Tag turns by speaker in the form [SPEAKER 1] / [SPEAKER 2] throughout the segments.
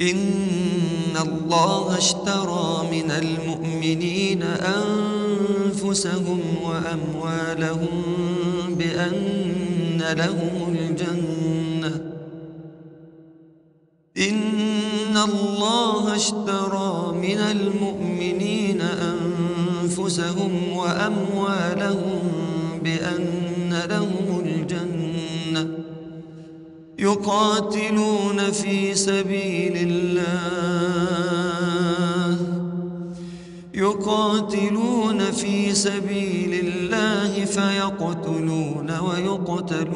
[SPEAKER 1] إن الله اشترى من المؤمنين أنفسهم وأموالهم بأن لهم الجنة. إن الله اشترى من المؤمنين أنفسهم وأموالهم بأن لهم الجنة. يقاتلون في سبيل الله. يقاتلون في سبيل الله فيقتلون ويقتلون.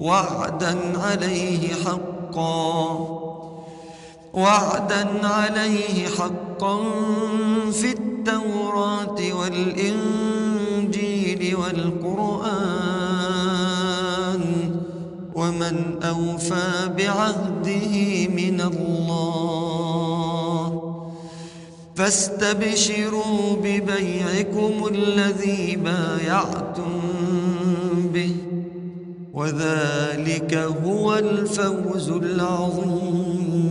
[SPEAKER 1] وعدا عليه حقا. وعدا عليه حقا في التوراة والإنجيل والقرآن. ومن أوفى بعهده من الله. فاستبشروا ببيعكم الذي بايعتم به وذلك هو الفوز العظيم.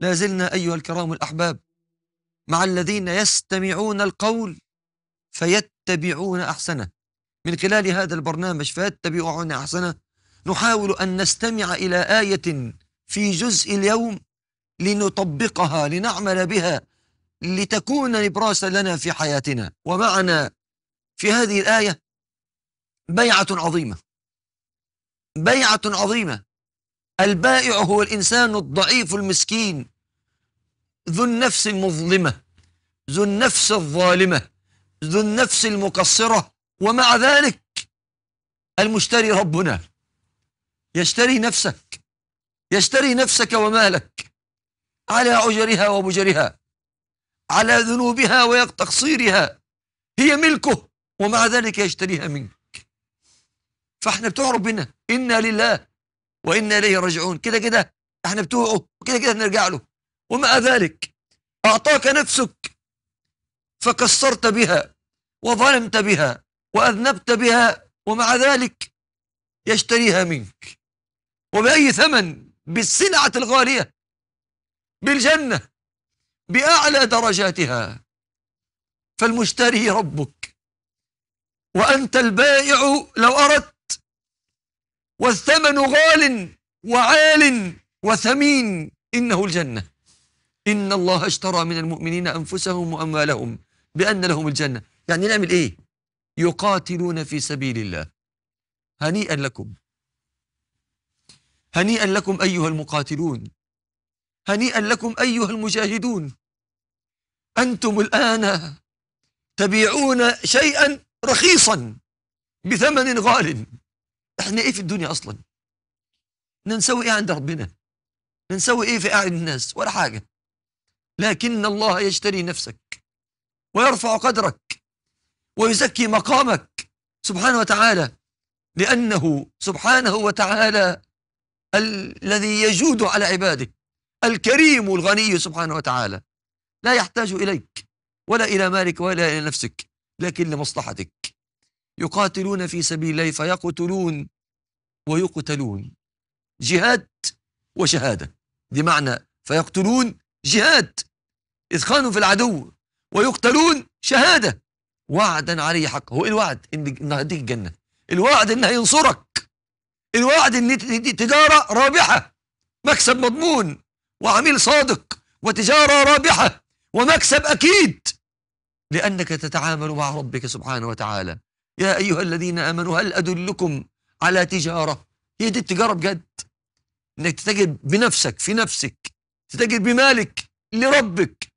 [SPEAKER 1] لا زلنا أيها الكرام الأحباب مع الذين يستمعون القول فيتبعون أحسنه. من خلال هذا البرنامج فيتبعون أحسنه نحاول أن نستمع إلى آية في جزء اليوم لنطبقها لنعمل بها لتكون نبراسا لنا في حياتنا. ومعنا في هذه الآية بيعة عظيمة. بيعة عظيمة. البائع هو الإنسان الضعيف المسكين. ذو النفس المظلمة ذو النفس الظالمة ذو النفس المقصرة. ومع ذلك المشتري ربنا. يشتري نفسك. يشتري نفسك ومالك على عجرها وبجرها على ذنوبها وتقصيرها هي ملكه ومع ذلك يشتريها منك. فاحنا بتوع ربنا. إنا لله وإنا إليه راجعون. كده كده إحنا بتوعه وكده كده نرجع له. ومع ذلك أعطاك نفسك فكسرت بها وظلمت بها. وأذنبت بها ومع ذلك يشتريها منك. وبأي ثمن؟ بالسلعة الغالية بالجنة بأعلى درجاتها. فالمشتري ربك. وأنت البائع لو أردت. والثمن غال وعال وثمين. إنه الجنة. إن الله اشترى من المؤمنين أنفسهم وأموالهم بأن لهم الجنة. يعني نعمل إيه؟ يقاتلون في سبيل الله. هنيئا لكم. هنيئا لكم أيها المقاتلون. هنيئا لكم أيها المجاهدون. أنتم الآن تبيعون شيئا رخيصا بثمن غال. إحنا إيه في الدنيا أصلا؟ نسوي إيه عند ربنا؟ نسوي إيه في أعين الناس؟ ولا حاجة. لكن الله يشتري نفسك ويرفع قدرك. ويزكي مقامك سبحانه وتعالى لأنه سبحانه وتعالى الذي يجود على عباده الكريم الغني سبحانه وتعالى. لا يحتاج إليك ولا إلى مالك ولا إلى نفسك لكن لمصلحتك. يقاتلون في سبيل الله فيقتلون ويقتلون. جهاد وشهادة دي معنى فيقتلون جهاد. إذ خانوا في العدو ويقتلون شهادة. وعدا عليه حق هو إيه الوعد إن هديك الجنة. الوعد إنه ينصرك. الوعد إن دي تجارة رابحة. مكسب مضمون. وعميل صادق. وتجارة رابحة. ومكسب أكيد. لأنك تتعامل مع ربك سبحانه وتعالى. يا أيها الذين آمنوا هل أدلكم على تجارة؟ هي دي التجارة بجد. إنك تتاجر بنفسك في نفسك. تتاجر بمالك لربك.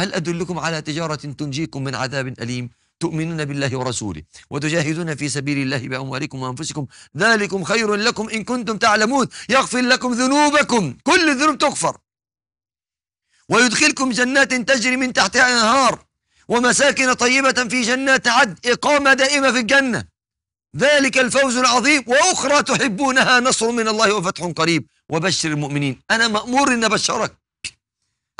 [SPEAKER 1] هل أدلكم على تجارة تنجيكم من عذاب أليم؟ تؤمنون بالله ورسوله وتجاهدون في سبيل الله بأموالكم وأنفسكم. ذلكم خير لكم إن كنتم تعلمون. يغفر لكم ذنوبكم. كل الذنوب تغفر. ويدخلكم جنات تجري من تحتها أنهار. ومساكن طيبة في جنات عدن. إقامة دائمة في الجنة. ذلك الفوز العظيم. وأخرى تحبونها نصر من الله وفتح قريب. وبشر المؤمنين. أنا مأمور أن أبشرك.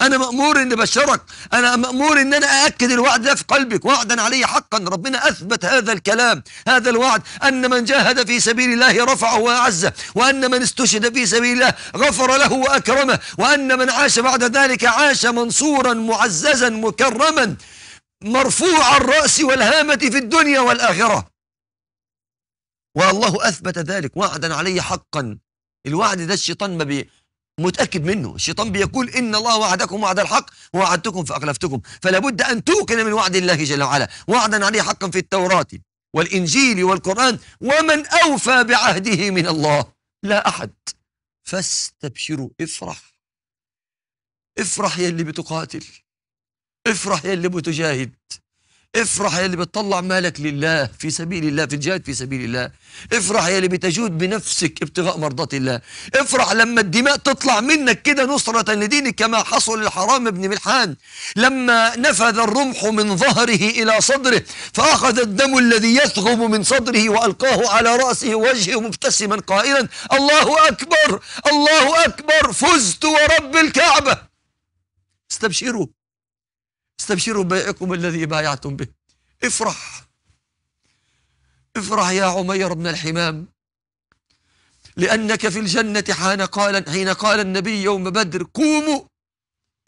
[SPEAKER 1] أنا مأمور إني بشرك. أنا مأمور إن أنا أأكد الوعد ده في قلبك. وعدا علي حقا. ربنا أثبت هذا الكلام. هذا الوعد أن من جاهد في سبيل الله رفعه وأعزه. وأن من استشهد في سبيل الله غفر له وأكرمه. وأن من عاش بعد ذلك عاش منصورا معززا مكرما مرفوع الرأس والهامة في الدنيا والآخرة. والله أثبت ذلك. وعدا علي حقا. الوعد ده الشيطان ما بي متأكد منه. الشيطان بيقول إن الله وعدكم وعد الحق ووعدتكم فأخلفتكم. فلا بد أن توقن من وعد الله جل وعلا. وعدا عليه حقا في التوراة والإنجيل والقرآن. ومن أوفى بعهده من الله. لا أحد. فاستبشروا. افرح. افرح يا اللي بتقاتل. افرح يا اللي بتجاهد. افرح يا اللي بتطلع مالك لله في سبيل الله في الجهاد في سبيل الله. افرح يا اللي بتجود بنفسك ابتغاء مرضات الله. افرح لما الدماء تطلع منك كده نصرة لدينك كما حصل للحرام بن ملحان. لما نفذ الرمح من ظهره إلى صدره فأخذ الدم الذي يثغب من صدره وألقاه على رأسه وجهه مبتسما قائلا الله أكبر! الله أكبر! فزت ورب الكعبة! استبشروا. استبشروا ببيعكم الذي بايعتم به. افرح. افرح يا عمير بن الحمام. لأنك في الجنة حين قال حين قال النبي يوم بدر قوموا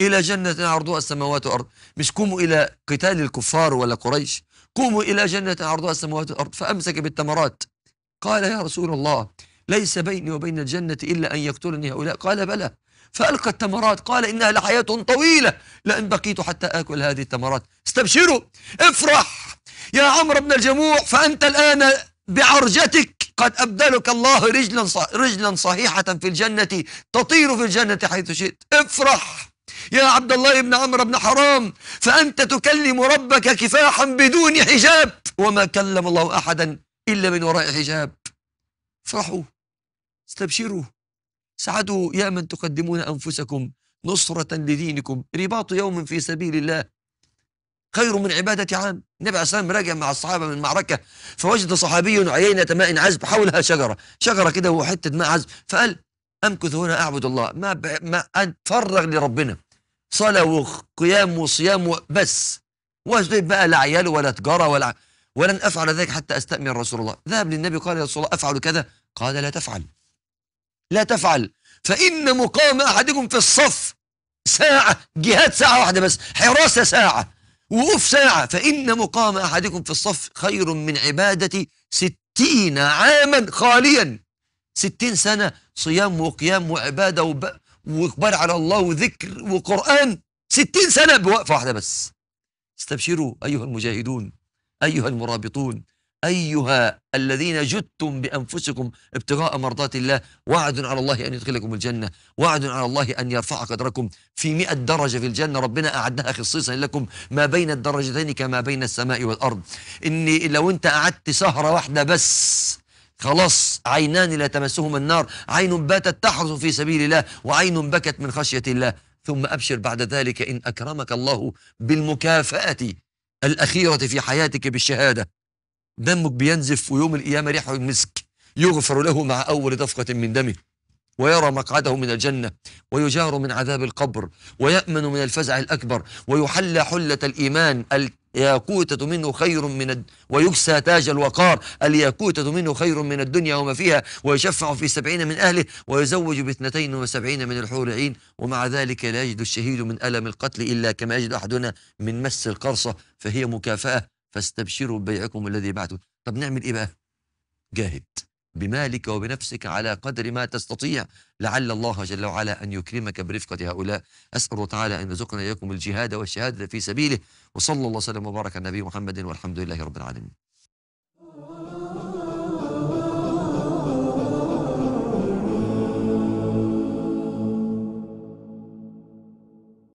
[SPEAKER 1] إلى جنة عرضها السماوات والأرض. مش قوموا إلى قتال الكفار ولا قريش. قوموا إلى جنة عرضها السماوات والأرض فأمسك بالتمرات. قال يا رسول الله ليس بيني وبين الجنة إلا أن يقتلني هؤلاء. قال بلى. فألقى التمرات قال إنها لحياة طويلة لأن بقيت حتى آكل هذه التمرات. استبشروا افرح يا عمرو بن الجموع فأنت الآن بعرجتك. قد أبدلك الله رجلا رجلا صحيحة في الجنة تطير في الجنة حيث شئت. افرح يا عبد الله بن عمرو بن حرام فأنت تكلم ربك كفاحا بدون حجاب. وما كلم الله أحدا إلا من وراء حجاب. افرحوا استبشروا. سعدوا يا من تقدمون أنفسكم نصرة لدينكم رباط يوم في سبيل الله. خير من عبادة عام. النبي عليه السلام راجع مع الصحابة من معركة فوجد صحابي عيينة ماء عذب حولها شجرة. شجرة كده وحتة ماء عذب. فقال أمكث هنا أعبد الله. ما, ب... ما أتفرغ لربنا. صلاة وقيام وصيام بس واسجد بقى لا عيال ولا تجارة ولا ولن أفعل ذلك حتى أستأمر رسول الله. ذهب للنبي قال يا رسول الله أفعل كذا؟ قال لا تفعل. لا تفعل. فإن مقام أحدكم في الصف ساعة جهاد ساعة واحدة بس حراسة ساعة وقوف ساعة فإن مقام أحدكم في الصف خير من عبادة ستين عاما خاليا. ستين سنة صيام وقيام وعبادة وب... وإقبال على الله وذكر وقرآن. ستين سنة بوقفة واحدة بس. استبشروا أيها المجاهدون أيها المرابطون. أيها الذين جدتم بأنفسكم ابتغاء مرضات الله وعد على الله أن يدخلكم الجنة وعد على الله أن يرفع قدركم في مئة درجة في الجنة. ربنا أعدها خصيصا لكم ما بين الدرجتين كما بين السماء والأرض. إني لو أنت قعدت سهرة واحدة بس خلاص عينان لا تمسهما النار عين باتت تحرس في سبيل الله وعين بكت من خشية الله. ثم أبشر بعد ذلك إن أكرمك الله بالمكافأة الأخيرة في حياتك بالشهادة. دمك بينزف ويوم القيامة ريحه المسك يغفر له مع أول دفقة من دمه ويرى مقعده من الجنة ويجار من عذاب القبر ويأمن من الفزع الأكبر ويحلى حلة الإيمان الياقوتة منه خير من الد... ويكسى تاج الوقار الياقوتة منه خير من الدنيا وما فيها ويشفع في سبعين من أهله ويزوج باثنتين وسبعين من الحور العين ومع ذلك لا يجد الشهيد من ألم القتل إلا كما يجد أحدنا من مس القرصة فهي مكافأة. فاستبشروا ببيعكم الذي بعته طب نعمل إيه بقى؟ جاهد بمالك وبنفسك على قدر ما تستطيع. لعل الله جل وعلا أن يكرمك برفقة هؤلاء. أسأل تعالى أن يرزقنا إياكم الجهاد والشهادة في سبيله. وصلى الله وسلم وبارك على النبي محمد والحمد لله رب العالمين.